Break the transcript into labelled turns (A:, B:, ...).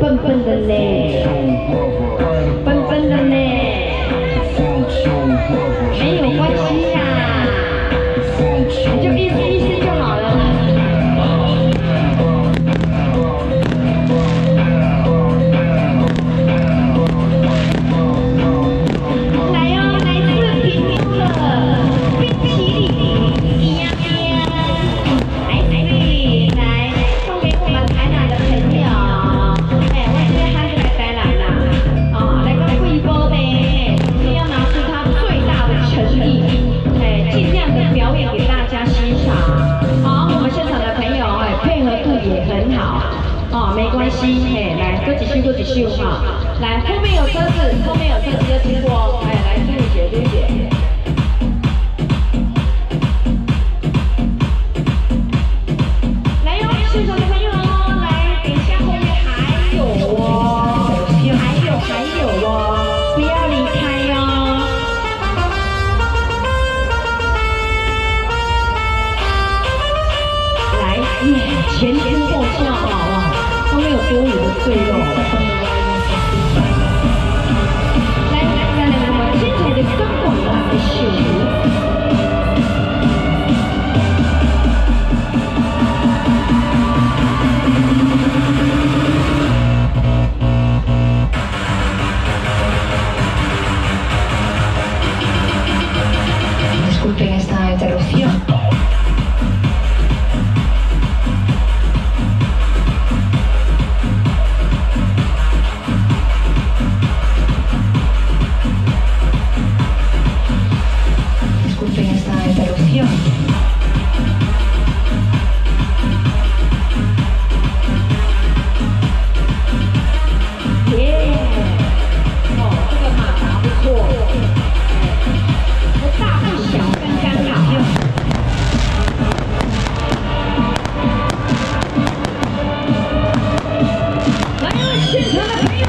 A: 笨笨的呢，笨笨的呢，没有关系呀，你没关系，嘿，来，多几首，多几首哈。来，后面有车子，后面有车子要经过，哎，来，注意姐，注意姐。Thank you.